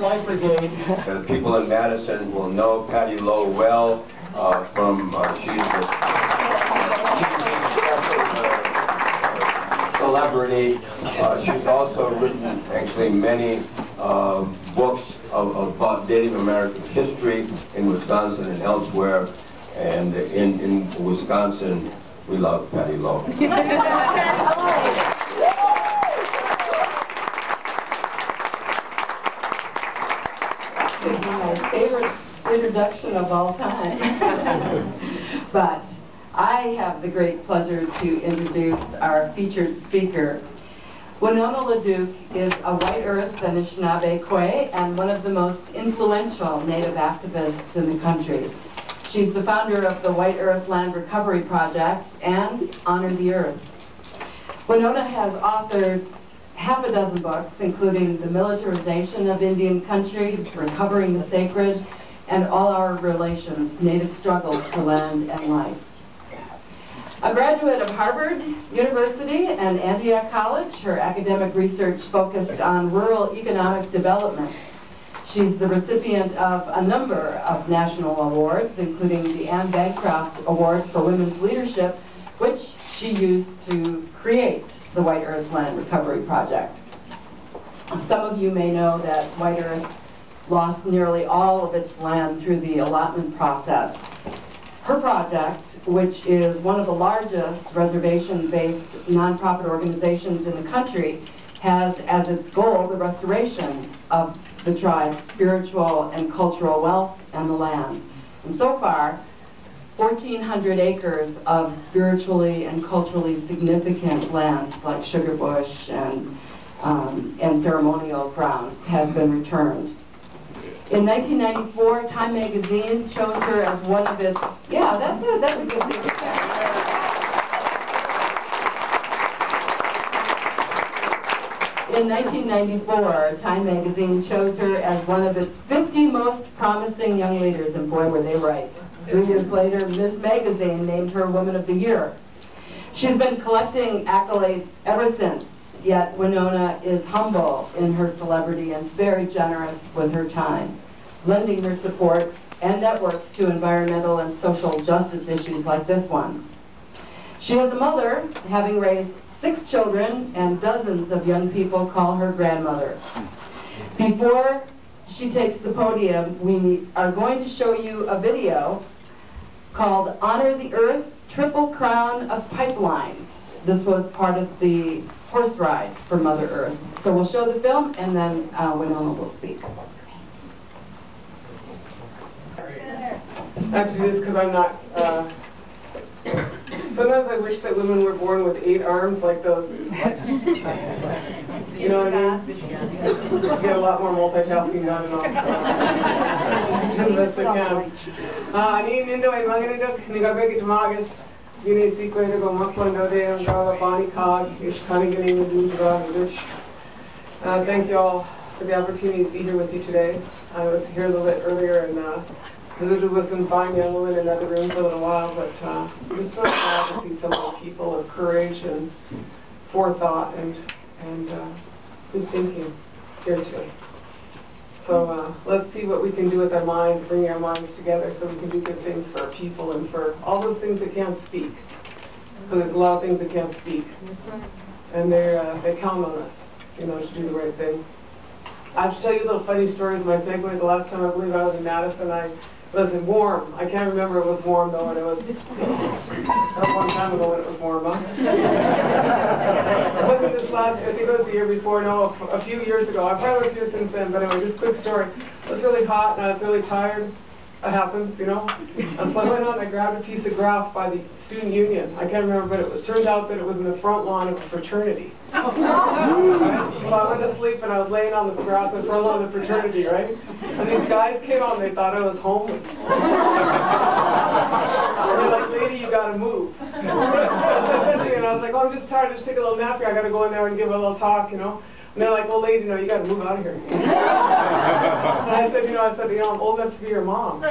Overpass Light Brigade. The people in Madison will know Patty Loew well uh, from, uh, she's a she's celebrity. Uh, She's also written actually many uh, books of- about Native American history in Wisconsin and elsewhere. And in in Wisconsin, we love Patty Loew. This is my favorite introduction of all time. But I have the great pleasure to introduce our featured speaker. Winona LaDuke is a White Earth Anishinaabe Kwe and one of the most influential Native activists in the country. She's the founder of the White Earth Land Recovery Project and Honor the Earth. Winona has authored half a dozen books, including The Militarization of Indian Country, Recovering the Sacred, and All Our Relations, Native Struggles for Land and Life. A graduate of Harvard University and Antioch College, her academic research focused on rural economic development. She's the recipient of a number of national awards, including the Ann Bancroft Award for Women's Leadership, which she used to create the White Earth Land Recovery Project. Some of you may know that White Earth lost nearly all of its land through the allotment process. Her project, which is one of the largest reservation-based nonprofit organizations in the country, has as its goal the restoration of the tribe's spiritual and cultural wealth and the land. And so far, 1,400 acres of spiritually and culturally significant lands like Sugar Bush and, um, and ceremonial grounds has been returned. In 1994, Time Magazine chose her as one of its, yeah, that's a, that's a good thing. In 1994, Time Magazine chose her as one of its 50 most promising young leaders, and boy, were they right. Three years later, Ms. Magazine named her Woman of the Year. She's been collecting accolades ever since, yet Winona is humble in her celebrity and very generous with her time, lending her support and networks to environmental and social justice issues like this one. She is a mother, having raised six children, and dozens of young people call her grandmother. Before she takes the podium, we are going to show you a video called Honor the Earth, Triple Crown of Pipelines. This was part of the horse ride for Mother Earth. So we'll show the film and then uh, Winona will speak. Actually, this because I'm not. Uh, sometimes I wish that women were born with eight arms like those. You know what I mean? You get a lot more multitasking done and all. So. Do the best I can. Uh, ni nindo ay manginidok ni gabegi tumagas. Yuni sikwe to go maklando de and gawa bani cog. Ish kanigani mudu Uh, thank you all for the opportunity to be here with you today. I was here a little bit earlier and uh, visited with some fine young women in another room for a little while, but uh, just really glad to see so many people of courage and forethought and, and uh, good thinking here today. So uh, let's see what we can do with our minds, bring our minds together so we can do good things for our people and for all those things that can't speak. Because there's a lot of things that can't speak. And they uh, they count on us, you know, to do the right thing. I have to tell you a little funny stories. My segue, the last time I believe I was in Madison, I was it warm. I can't remember it was warm though, and it was, that was a long time ago when it was warm, huh? it wasn't this last year, I think it was the year before, no, a, a few years ago. I've probably was here since then, but anyway, just quick story. It was really hot and I was really tired. That happens, you know? And so I went out and I grabbed a piece of grass by the student union. I can't remember, but it was, turned out that it was in the front lawn of a fraternity. Right? So I went to sleep and I was laying on the grass in the front lawn of the fraternity, right? And these guys came out and they thought I was homeless. and they're like, lady, you gotta move. so I said to you, and I was like, oh, I'm just tired, just take a little nap here. I gotta go in there and give a little talk, you know? And they're like, well, lady, no, you gotta move out of here. and I said, you know, I said, you know, I'm old enough to be your mom.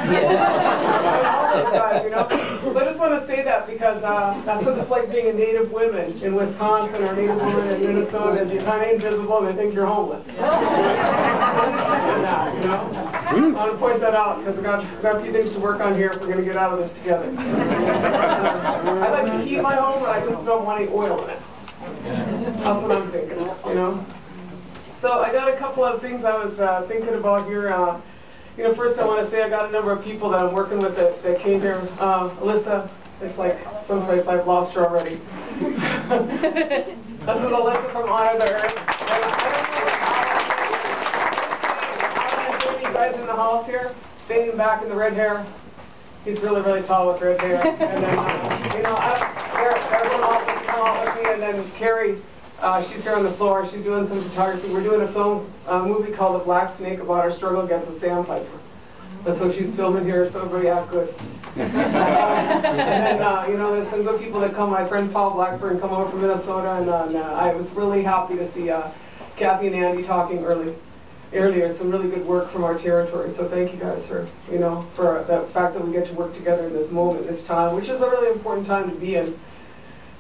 guys, you know? So I just want to say that because uh, that's what it's like being a native woman in Wisconsin or native woman in Minnesota. is You're kind of invisible and they think you're homeless. I'm just saying that, you know? I want to point that out because I've got, got a few things to work on here if we're going to get out of this together. I like to keep my home, but I just don't want any oil in it. That's what I'm thinking, you know? So I got a couple of things I was uh, thinking about here. Uh, you know, first I want to say I got a number of people that I'm working with that, that came here. Uh, Alyssa, it's like someplace I've lost her already. this is Alyssa from Honor the Earth. And I don't know you guys in the house here, dating back in the red hair. He's really, really tall with red hair. And then, uh, you know, I, they're, off with, come out with me, and then Carrie, uh, she's here on the floor. She's doing some photography. We're doing a film, movie called The Black Snake about our struggle against the sandpiper. That's what she's filming here, so everybody act good. and then, uh, you know, there's some good people that come. My friend Paul Blackburn come over from Minnesota, and uh, uh, I was really happy to see Kathy and Andy talking early, earlier. Some really good work from our territory. So thank you guys for, you know, for the fact that we get to work together in this moment, this time, which is a really important time to be in.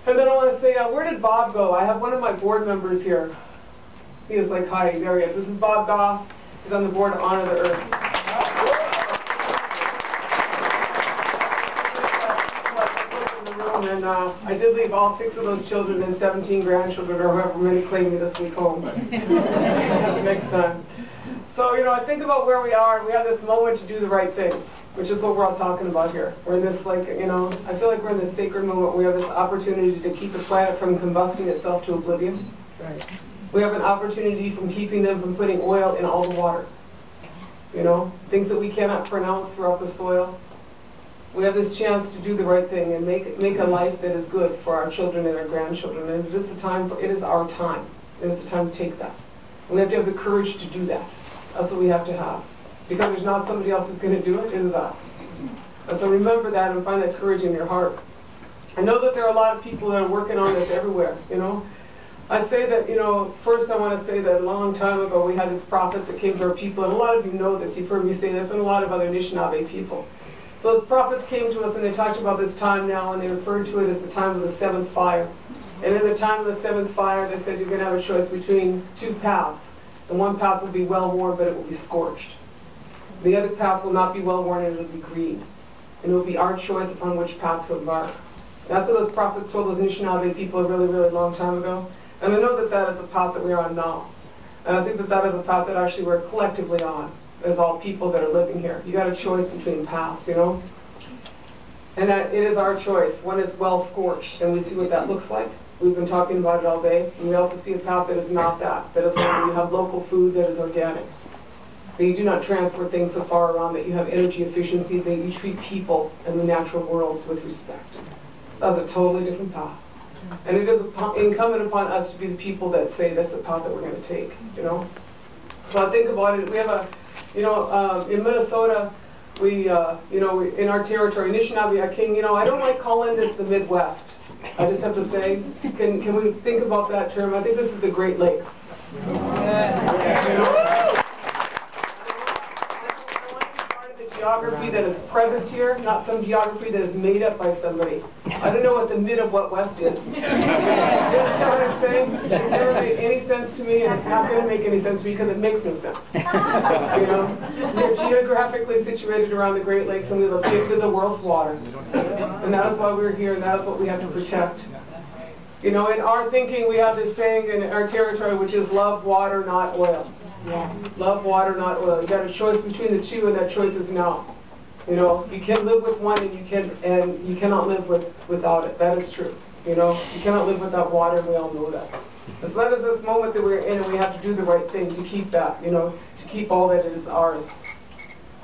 And then I want to say, uh, where did Bob go? I have one of my board members here. He is like, hi, there he is. This is Bob Goff. He's on the board of Honor the Earth. And uh, I did leave all six of those children and 17 grandchildren, or however many claim me this week home. That's next time. So, you know, I think about where we are, and we have this moment to do the right thing, which is what we're all talking about here. We're in this, like, you know, I feel like we're in this sacred moment. We have this opportunity to keep the planet from combusting itself to oblivion. Right. We have an opportunity from keeping them from putting oil in all the water. You know, things that we cannot pronounce throughout the soil. We have this chance to do the right thing and make, make a life that is good for our children and our grandchildren. And it is the time, for, it is our time. It is the time to take that. And we have to have the courage to do that. That's what we have to have. Because there's not somebody else who's going to do it, it is us. And so remember that and find that courage in your heart. I know that there are a lot of people that are working on this everywhere, you know. I say that, you know, first I want to say that a long time ago we had these prophets that came to our people, and a lot of you know this, you've heard me say this, and a lot of other Anishinaabe people. Those prophets came to us and they talked about this time now, and they referred to it as the time of the seventh fire. And in the time of the seventh fire, they said you're going to have a choice between two paths. The one path will be well worn, but it will be scorched. The other path will not be well worn, and it will be green. And it will be our choice upon which path to embark. That's what those prophets told those Anishinaabe people a really, really long time ago. And I know that that is the path that we're on now. And I think that that is a path that actually we're collectively on, as all people that are living here. You got a choice between paths, you know? And that it is our choice. One is well scorched, and we see what that looks like. We've been talking about it all day. And we also see a path that is not that. That is one where you have local food that is organic. You do not transport things so far around that you have energy efficiency, that you treat people and the natural world with respect. That's a totally different path. And it is incumbent upon us to be the people that say that's the path that we're going to take, you know? So I think about it, we have a, you know, um, in Minnesota, we, uh, you know, we- in our territory, Anishinaabe, King, you know, I don't like calling this the Midwest. I just have to say, can, can we think about that term? I think this is the Great Lakes. You know? part of the Geography that is present here, not some geography that is made up by somebody. I don't know what the mid of what west is. You understand what I'm saying? It's never made any sense to me, and it's not going to make any sense to me because it makes no sense. You know, we're geographically situated around the Great Lakes, and we have a fifth of the world's water, and that is why we're here, and that is what we have to protect. You know, in our thinking, we have this saying in our territory, which is love water, not oil. Yes. Love water, not oil. You got a choice between the two, and that choice is now. You know, you can live with one, and you can, and you cannot live with without it. That is true. You know, you cannot live without water, we all know that. So that is this moment that we're in, and we have to do the right thing to keep that. You know, to keep all that is ours.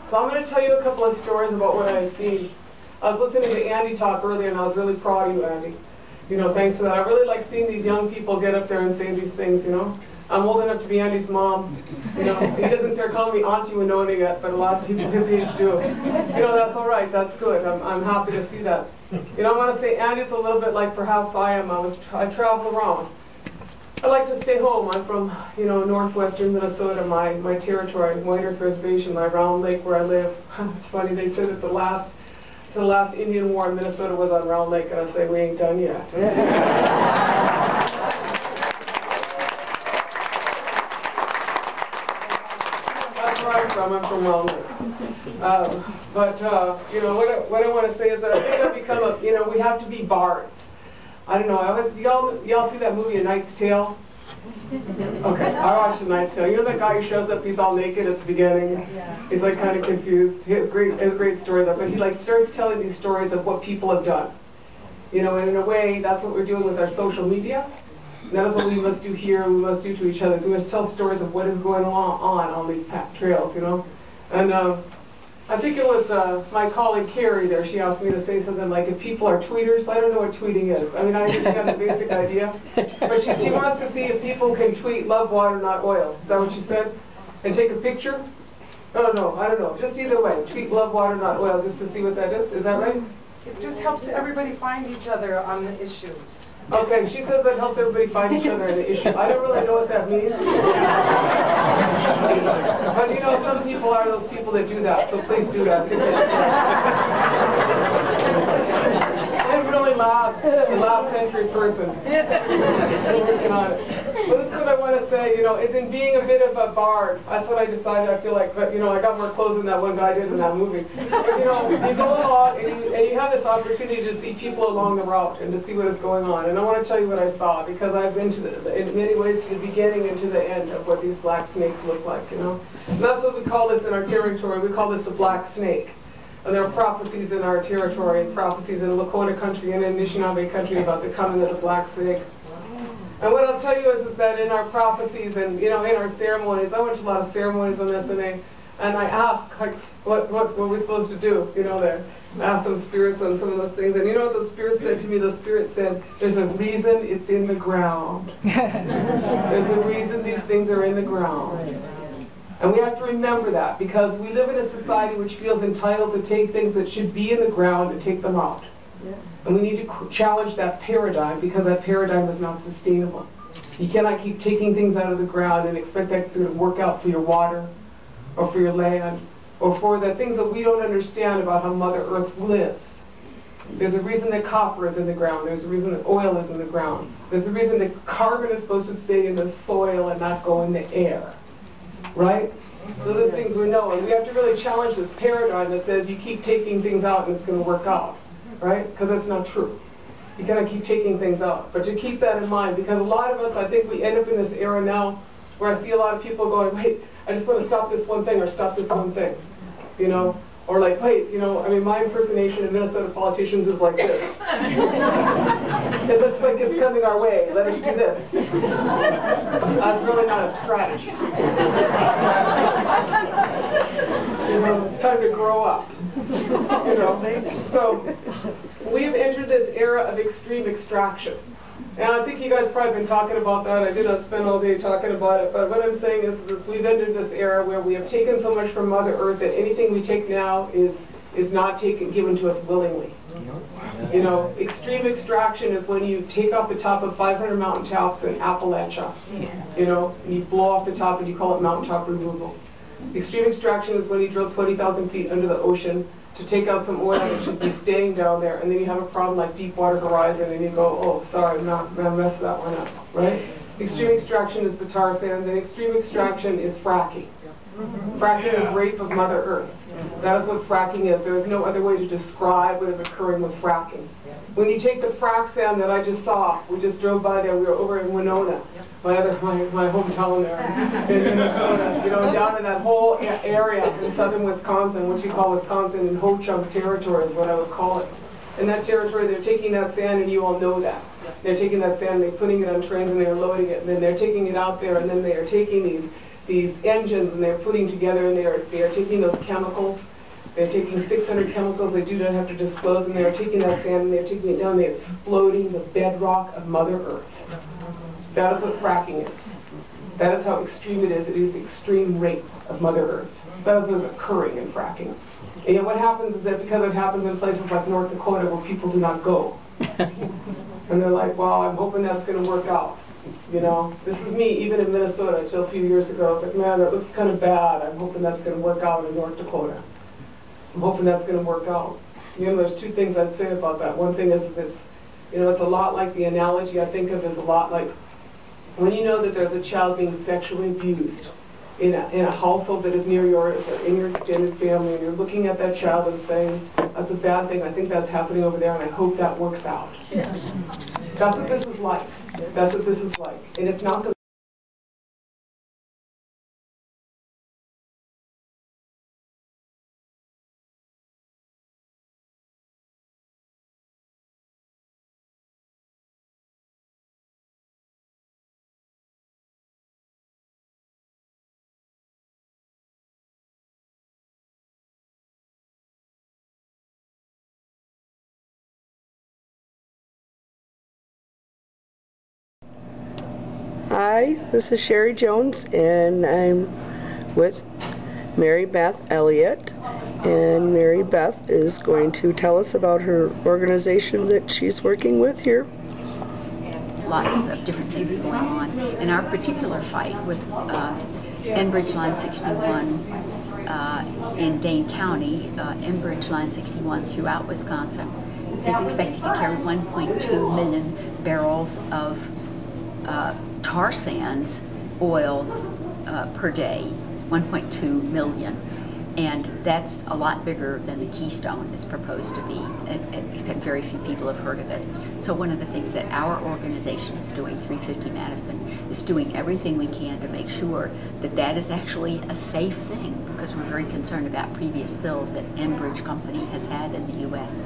So I'm going to tell you a couple of stories about what I see. I was listening to Andy talk earlier, and I was really proud of you, Andy. You know, thanks for that. I really like seeing these young people get up there and say these things. You know. I'm old enough to be Andy's mom. You know, he doesn't start calling me Auntie Winona yet, but a lot of people his age do. You know, that's all right. That's good. I'm, I'm happy to see that. You know, I want to say Andy's a little bit like perhaps I am. I was I travel around. I like to stay home. I'm from, you know, northwestern Minnesota, my, my territory, White Earth Reservation, my round lake where I live. It's funny, they said that the last the last Indian war in Minnesota was on Round Lake, and I say, we ain't done yet. I'm from, I'm from Lake. Um, But, uh, you know, what I, what I want to say is that I think I've become a, you know, we have to be bards. I don't know, I was, y'all, y'all see that movie A Knight's Tale? Okay, I watched A Knight's Tale. You know that guy who shows up, he's all naked at the beginning? Yeah. He's like kind of confused. He has great, has a great story though, but he like starts telling these stories of what people have done. You know, and in a way, that's what we're doing with our social media. That is what we must do here, we must do to each other. So we must tell stories of what is going on on all these trails, you know? And um, I think it was uh, my colleague Carrie there, she asked me to say something like, if people are tweeters, I don't know what tweeting is. I mean, I just understand the basic idea. But she, she wants to see if people can tweet love water, not oil. Is that what she said? And take a picture? Oh, no, I don't know. Just either way, tweet love water, not oil, just to see what that is. Is that right? It just helps everybody find each other on the issues. Okay, she says that helps everybody find each other in the issue. I don't really know what that means. But you know, some people are those people that do that, so please do that. I'm really last, last century person. Working on it. But this is what I want to say, you know, is in being a bit of a bard. That's what I decided. I feel like, but you know, I got more clothes than that one guy did in that movie. But, you know, you go along and you, and you have this opportunity to see people along the route and to see what is going on. And I want to tell you what I saw because I've been to the, in many ways to the beginning and to the end of what these black snakes look like. You know, and that's what we call this in our territory. We call this the black snake. And there are prophecies in our territory, prophecies in Lakota country and in Anishinaabe country about the coming of the black snake. And what I'll tell you is, is that in our prophecies and you know in our ceremonies, I went to a lot of ceremonies on this, and I and I asked like, what what were we supposed to do? You know, there asked some spirits on some of those things, and you know what the spirit said to me? The spirit said, "There's a reason it's in the ground. There's a reason these things are in the ground." And we have to remember that because we live in a society which feels entitled to take things that should be in the ground and take them out. And we need to challenge that paradigm because that paradigm is not sustainable. You cannot keep taking things out of the ground and expect going to work out for your water or for your land or for the things that we don't understand about how Mother Earth lives. There's a reason that copper is in the ground. There's a reason that oil is in the ground. There's a reason that carbon is supposed to stay in the soil and not go in the air. Right? Those are the things we know. And we have to really challenge this paradigm that says you keep taking things out and it's going to work out right? Because that's not true. You kind of keep taking things out. But to keep that in mind, because a lot of us, I think we end up in this era now where I see a lot of people going, wait, I just want to stop this one thing or stop this one thing, you know? Or like, wait, you know, I mean, my impersonation of Minnesota politicians is like this. it looks like it's coming our way. Let us do this. That's really not a strategy. you know, it's time to grow up. You know, so we've entered this era of extreme extraction. And I think you guys probably been talking about that. I did not spend all day talking about it, but what I'm saying is, is this, we've entered this era where we have taken so much from Mother Earth that anything we take now is is not taken given to us willingly. You know, extreme extraction is when you take off the top of 500 mountaintops in Appalachia. You know, and you blow off the top and you call it mountaintop removal. Extreme extraction is when you drill 20,000 feet under the ocean to take out some oil that should be staying down there, and then you have a problem like Deepwater Horizon, and you go, oh, sorry, I'm not gonna mess that one up, right? Extreme extraction is the tar sands, and extreme extraction is fracking. Fracking is rape of Mother Earth. That is what fracking is. There is no other way to describe what is occurring with fracking. When you take the frac sand that I just saw, we just drove by there, we were over in Winona, my other, my, my hometown there in Minnesota, you know, down in that whole area in southern Wisconsin, what you call Wisconsin and Ho Chunk territory is what I would call it. In that territory, they're taking that sand, and you all know that. They're taking that sand, they're putting it on trains, and they're loading it, and then they're taking it out there, and then they are taking these these engines, and they're putting together, and they are they are taking those chemicals. They're taking 600 chemicals they do not have to disclose, and they are taking that sand, and they're taking it down, they're exploding the bedrock of Mother Earth. That is what fracking is. That is how extreme it is. It is extreme rape of Mother Earth. That is what is occurring in fracking. And yet what happens is that because it happens in places like North Dakota where people do not go. and they're like, well, I'm hoping that's going to work out. You know, this is me even in Minnesota until a few years ago. I was like, man, that looks kind of bad. I'm hoping that's going to work out in North Dakota. I'm hoping that's going to work out. you know, there's two things I'd say about that. One thing is, is it's, you know, it's a lot like the analogy I think of is a lot like when you know that there's a child being sexually abused in a, in a household that is near yours or in your extended family, and you're looking at that child and saying, that's a bad thing, I think that's happening over there, and I hope that works out. Yeah. That's what this is like. That's what this is like. And it's not the Hi, this is Sherri Jones, and I'm with Mary Beth Elliot. And Mary Beth is going to tell us about her organization that she's working with here. lots of different things going on. In our particular fight with uh, Enbridge Line 61 uh, in Dane County, uh, Enbridge Line 61 throughout Wisconsin is expected to carry 1.2 million barrels of uh, tar sands oil uh, per day, 1.2 million. And that's a lot bigger than the Keystone is proposed to be, except very few people have heard of it. So one of the things that our organization is doing, 350 Madison, is doing everything we can to make sure that that is actually a safe thing, because we're very concerned about previous spills that Enbridge Company has had in the U.S.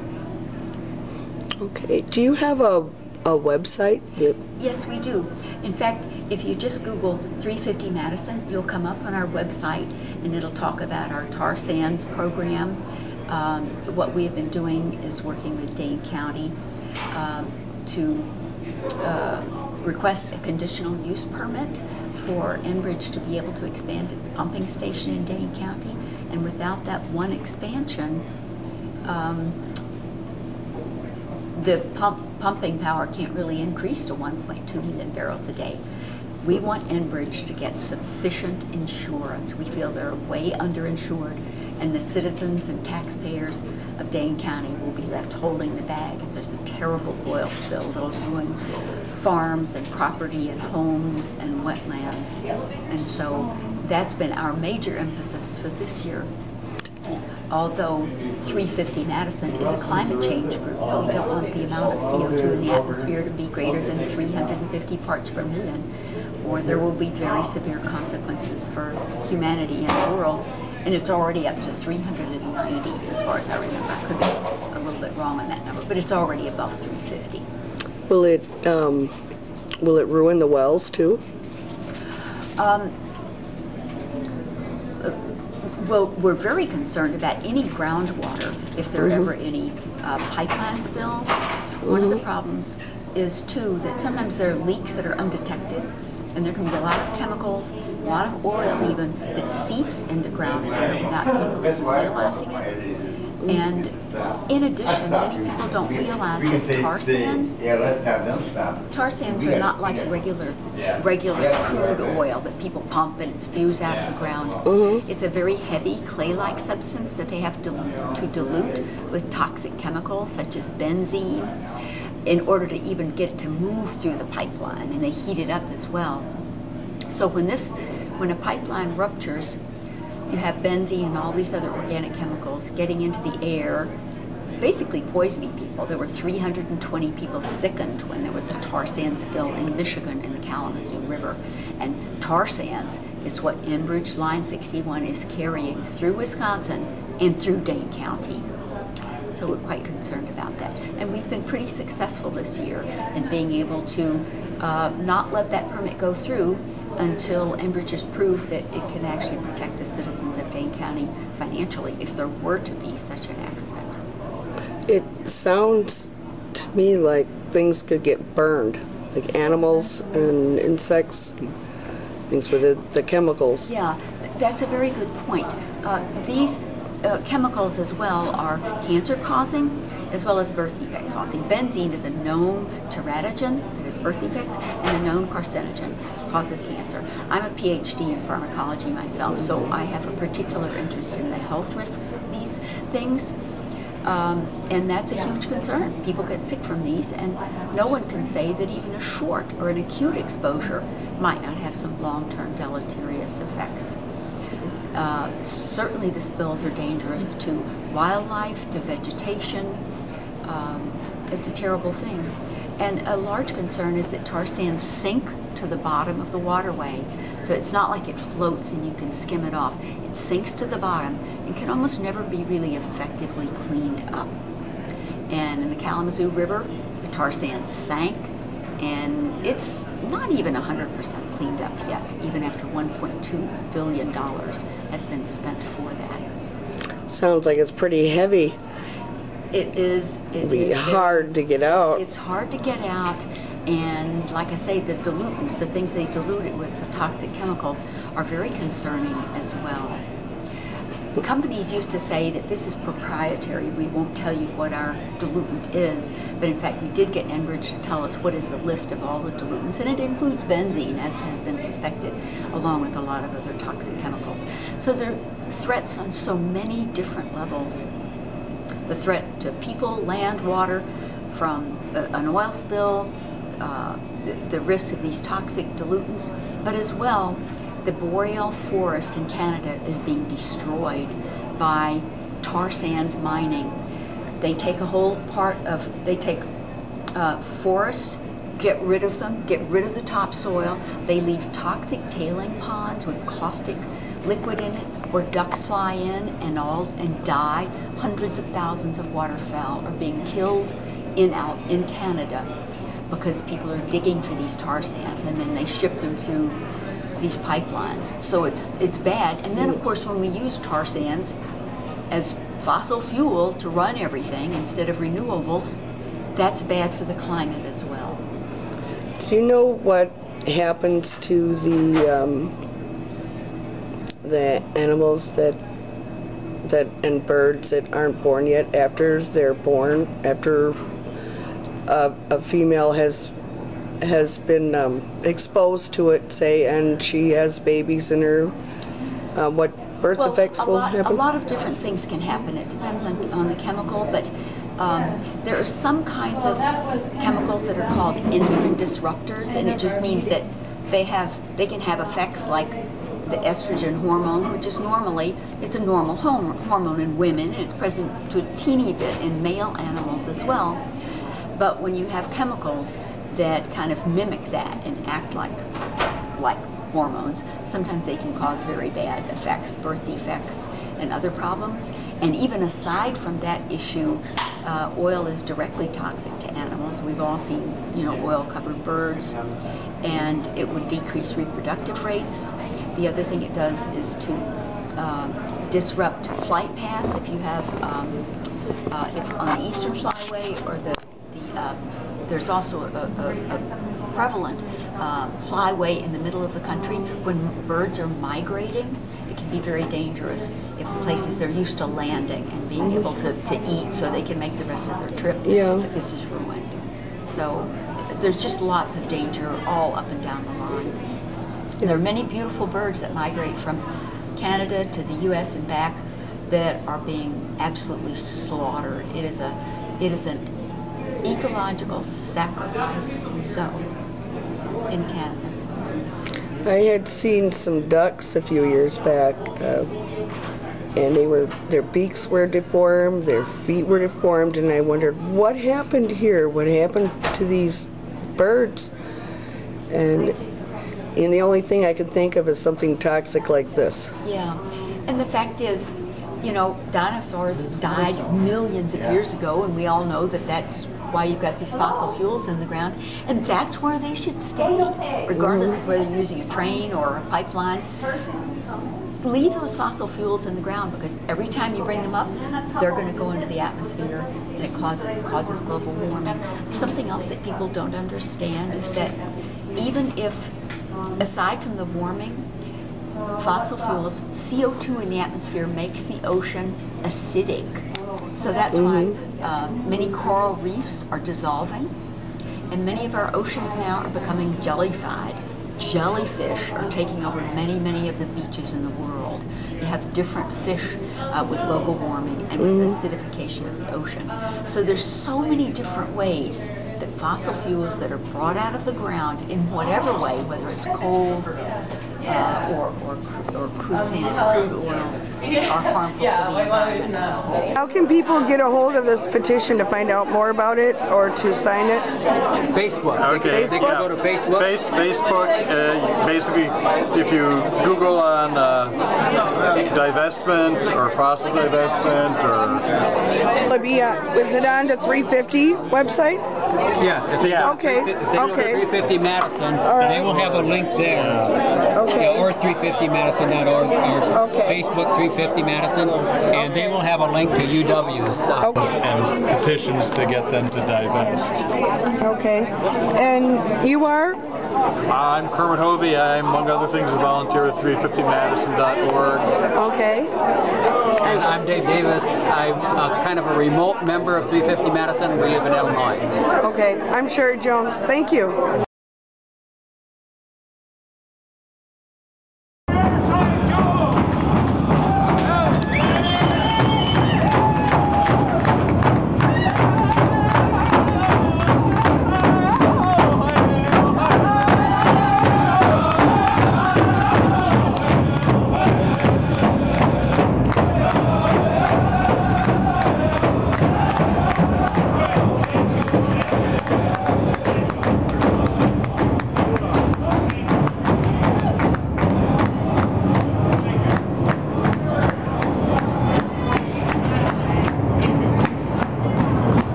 Okay, do you have a, a website that, Yes, we do. In fact, if you just Google 350 Madison, you'll come up on our website and it'll talk about our tar sands program. Um, what we have been doing is working with Dane County um, to uh, request a conditional use permit for Enbridge to be able to expand its pumping station in Dane County. And without that one expansion, um, the pump, pumping power can't really increase to 1.2 million barrels a day. We want Enbridge to get sufficient insurance. We feel they're way underinsured, and the citizens and taxpayers of Dane County will be left holding the bag if there's a terrible oil spill that'll ruin farms and property and homes and wetlands. And so that's been our major emphasis for this year although 350 Madison is a climate change group, we don't want the amount of CO2 in the atmosphere to be greater than 350 parts per million, or there will be very severe consequences for humanity and the world. And it's already up to 390, as far as I remember. I could be a little bit wrong on that number, but it's already above 350. will it, um, will it ruin the wells too? Um, Well, we're very concerned about any groundwater, if there are ever any uh, pipeline spills. One of the problems is too, that sometimes there are leaks that are undetected, and there can be a lot of chemicals, a lot of oil even, that seeps into groundwater without people even realizing it. And in addition, many people don't realize that tar sands Yeah, let's have them stop. Tar sands are not like regular, regular crude oil that people pump and it spews out of the ground. Mm-hmm. It's a very heavy clay-like substance that they have to, to dilute with toxic chemicals such as benzene in order to even get it to move through the pipeline, and they heat it up as well. So when this, when a pipeline ruptures, you have benzene and all these other organic chemicals getting into the air, basically poisoning people. There were 320 people sickened when there was a tar sand spill in Michigan in the Kalamazoo River. And tar sands is what Enbridge Line 61 is carrying through Wisconsin and through Dane County. So we're quite concerned about that. And we've been pretty successful this year in being able to uh, not let that permit go through until Enbridge has proved that it can actually protect the citizens of Dane County financially if there were to be such an accident. It sounds to me like things could get burned, like animals and insects, things with the, the chemicals. Yeah, that's a very good point. Uh, these uh, chemicals as well are cancer causing as well as birth defect causing. Benzene is a known teratogen that is birth defects and a known carcinogen causes cancer. I'm a PhD in pharmacology myself, so I have a particular interest in the health risks of these things. Um, and that's a huge concern. People get sick from these, and no one can say that even a short or an acute exposure might not have some long-term deleterious effects. Uh, certainly, the spills are dangerous to wildlife, to vegetation. Um, it's a terrible thing. And a large concern is that tar sands sink to the bottom of the waterway. So it's not like it floats and you can skim it off. It sinks to the bottom and can almost never be really effectively cleaned up. And in the Kalamazoo River, the tar sands sank and it's not even 100% cleaned up yet, even after $1.2 billion has been spent for that. Sounds like it's pretty heavy. It is. It It'd be is hard to get out. It's hard to get out, and like I say, the diluents, the things they dilute it with, the toxic chemicals, are very concerning as well. The companies used to say that this is proprietary. We won't tell you what our diluent is, but in fact, we did get Enbridge to tell us what is the list of all the dilutants, and it includes benzene, as has been suspected, along with a lot of other toxic chemicals. So there are threats on so many different levels the threat to people, land, water from an oil spill, uh, the, the risks of these toxic diluents, but as well, the boreal forest in Canada is being destroyed by tar sands mining. They take a whole part of, they take uh, forests, get rid of them, get rid of the topsoil. They leave toxic tailing ponds with caustic liquid in it where ducks fly in and all and die. Hundreds of thousands of waterfowl are being killed in out in Canada because people are digging for these tar sands and then they ship them through these pipelines. So it's it's bad. And then of course when we use tar sands as fossil fuel to run everything instead of renewables, that's bad for the climate as well. Do you know what happens to the um, the animals that that and birds that aren't born yet after they're born after a, a female has has been um, exposed to it, say, and she has babies in her. Uh, what birth Well, defects a will lot, happen? A lot of different things can happen. It depends on, on the chemical, but um, there are some kinds of chemicals that are called endocrine disruptors, and it just means that they have they can have effects like the estrogen hormone, which is normally it's a normal hormone in women, and it's present to a teeny bit in male animals as well. But when you have chemicals that kind of mimic that and act like like hormones, sometimes they can cause very bad effects, birth defects, and other problems. And even aside from that issue, uh, oil is directly toxic to animals. We've all seen, you know, oil-covered birds, and it would decrease reproductive rates. The other thing it does is to um, disrupt flight paths. If you have, um, uh, if on the eastern flyway or the uh, there's also a, a, a prevalent uh, flyway in the middle of the country. When birds are migrating, it can be very dangerous if places they're used to landing and being able to, to eat so they can make the rest of their trip. Yeah. If this is ruined. So there's just lots of danger all up and down the line. There are many beautiful birds that migrate from Canada to the U.S. and back that are being absolutely slaughtered. It is a, it is an ecological sacrifice zone in Canada. I had seen some ducks a few years back, uh, and they were their beaks were deformed, their feet were deformed, and I wondered what happened here. What happened to these birds? And and the only thing I could think of is something toxic like this. Yeah, and the fact is, you know, dinosaurs died millions of years ago, and we all know that that's why you've got these fossil fuels in the ground, and that's where they should stay, regardless of whether you're using a train or a pipeline. Leave those fossil fuels in the ground because every time you bring them up, they're going to go into the atmosphere and it causes, it causes global warming. Something else that people don't understand is that even if, aside from the warming, fossil fuels, CO2 in the atmosphere makes the ocean acidic. So that's why mm-hmm. Uh, many coral reefs are dissolving, and many of our oceans now are becoming jellified. Jellyfish are taking over many, many of the beaches in the world You have different fish uh, with global warming and with acidification of the ocean. So there's so many different ways that fossil fuels that are brought out of the ground in whatever way, whether it's coal uh, or, or, or crude sand, crude oil, are harmful for the environment as a whole. How can people get a hold of this petition to find out more about it or to sign it? Facebook. Okay. They can go to Facebook. Face, Facebook, uh, basically, if you Google on uh, divestment or fossil divestment or Will it uh, was it on the 350 website? Yes, if they, Yeah. Okay, if they look at okay. 350 Madison, right. they will have a link there. Okay. Yeah, or 350madison.org or Okay. Facebook 350 Madison, and they will have a link to UW's. uh, and petitions to get them to divest. Okay. And you are? I'm Kermit Hovey. I'm, among other things, a volunteer at 350madison.org. Okay. And I'm Dave Davis. I'm uh, kind of a remote member of 350 Madison. We live in Illinois. Okay. I'm Sherri Jones. Thank you.